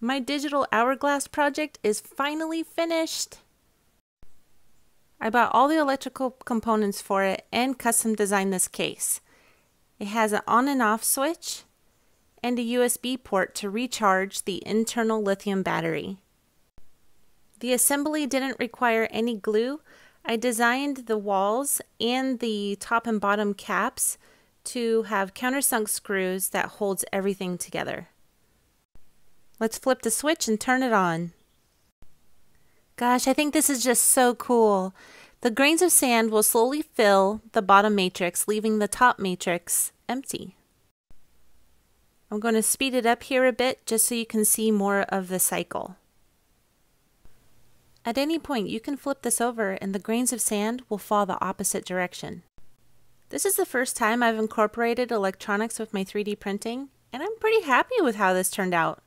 My digital hourglass project is finally finished. I bought all the electrical components for it and custom designed this case. It has an on and off switch and a USB port to recharge the internal lithium battery. The assembly didn't require any glue. I designed the walls and the top and bottom caps to have countersunk screws that holds everything together. Let's flip the switch and turn it on. Gosh, I think this is just so cool. The grains of sand will slowly fill the bottom matrix, leaving the top matrix empty. I'm going to speed it up here a bit just so you can see more of the cycle. At any point, you can flip this over and the grains of sand will fall the opposite direction. This is the first time I've incorporated electronics with my 3D printing, and I'm pretty happy with how this turned out.